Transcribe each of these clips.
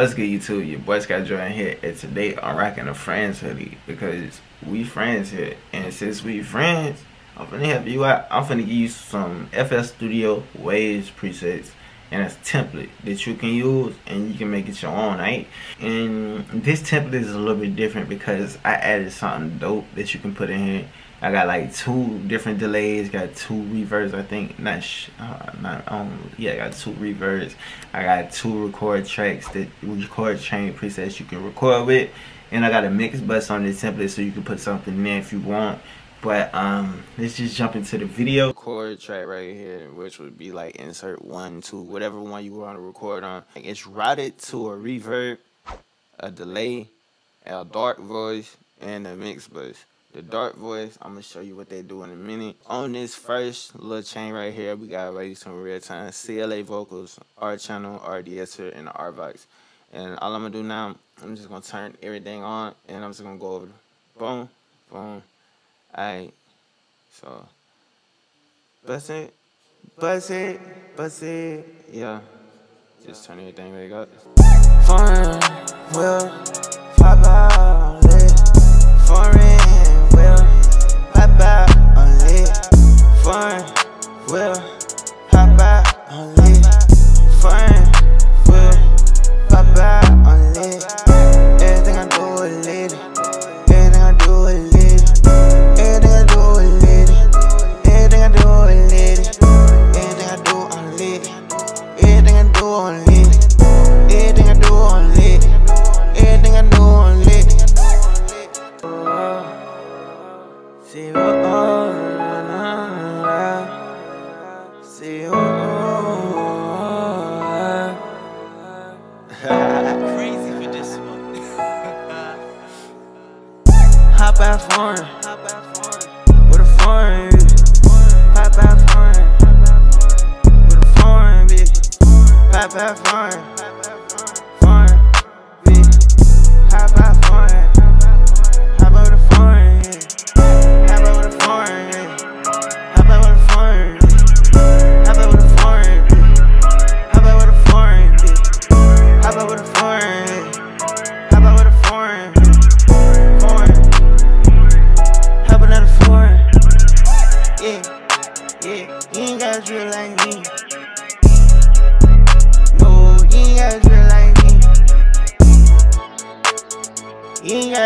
What's good YouTube? Your boy Sky Jordxn here and today I'm rocking a friends hoodie because we friends here and since we friends I'm finna help you out. I'm finna give you some FL Studio Waves presets and a template that you can use and you can make it your own, right? And this template is a little bit different because I added something dope that you can put in here I got like two different delays, got two reverbs, I think. Not, uh, not, um, yeah, I got two reverbs. I got two record tracks that record chain presets you can record with. And I got a mix bus on this template so you can put something in if you want. But um, let's just jump into the video. Record track right here, which would be like insert one, two, whatever one you want to record on. It's routed to a reverb, a delay, a dark voice, and a mix bus the dark voice. I'm gonna show you what they do in a minute. On this first little chain right here, we got ready some real time CLA vocals, R channel, RDeEsser, and the RVox. And all I'm gonna do now, I'm just gonna turn everything on, and I'm just gonna go over. Boom, boom. Alright, so bust it, bust it, bust it. Yeah, just turn everything back up. Fun, will pop out, foreign. Hop out foreign. With a foreign bitch. Hop out foreign. With a foreign bitch. Hop out foreign.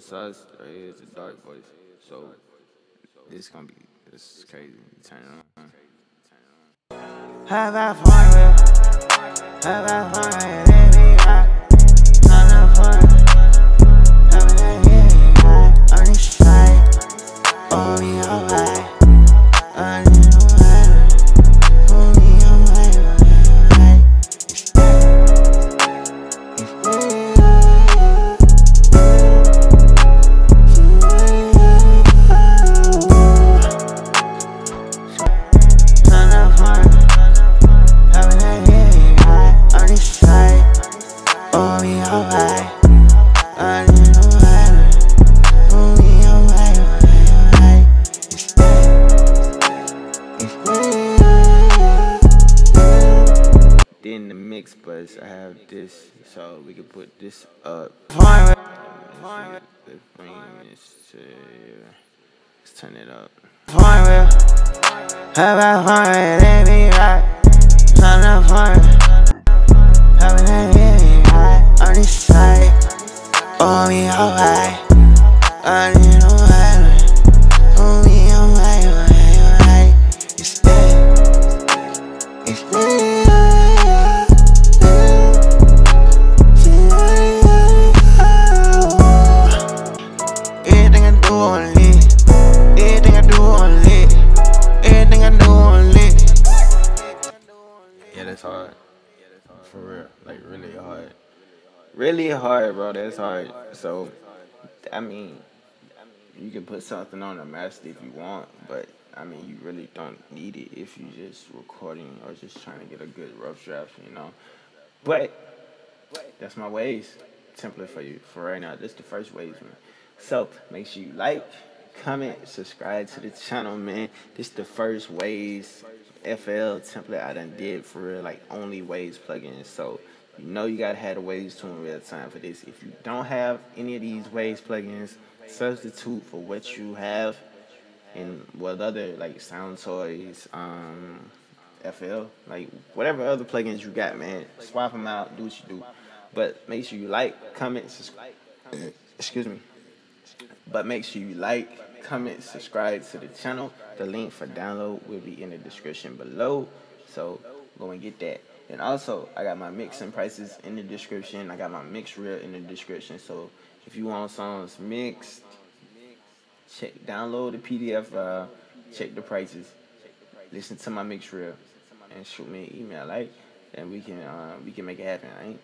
Size right here is a dark voice, so this gonna be this is crazy. Turn it on. Have I fun with? Have I fun Then the mix bus, I have this, so we can put this up. Let's turn it up. Fine with, have a fun, let me rock. Turn up fun, have a rock sunny side. For me, alright. I need a island. For me, I'm right, right. It's dead. It's dead. Everything I do on lit. Everything I do on lit. Everything I do. Yeah, that's hard. For real. Like, really hard. Really hard, bro. That's hard. So, I mean, you can put something on a master if you want, but I mean, you really don't need it if you just recording or just trying to get a good rough draft, you know. But that's my Waves template for you for right now. This is the first Waves, man. So make sure you like, comment, subscribe to the channel, man. This is the first Waves FL template I done did for real, like only Waves plugins. So you know you gotta have the Waves Tune Real-Time for this. If you don't have any of these Waves plugins, substitute for what you have and what other like Soundtoys, um, FL, like whatever other plugins you got, man. Swap them out, do what you do. But make sure you like, comment, subscribe. Excuse me. But make sure you like, comment, subscribe to the channel. The link for download will be in the description below. So go and get that. And also, I got my mixing prices in the description. I got my mix reel in the description. So if you want songs mixed, check download the PDF. Uh, check the prices. Listen to my mix reel and shoot me an email, like, and we can uh, we can make it happen. Right?